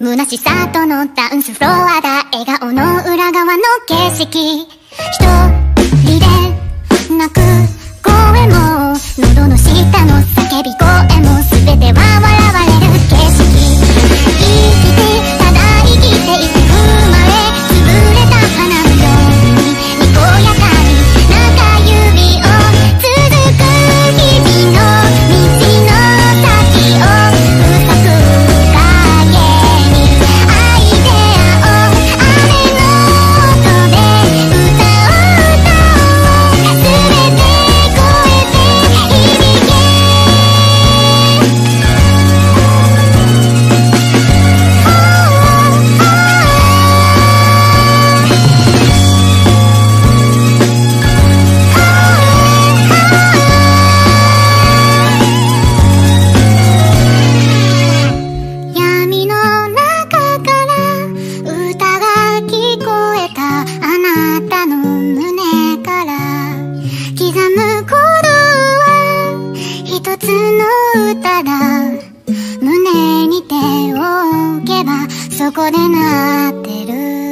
虚しさとのダンスフロアだ。笑顔の裏側の景色。人そこでなってる。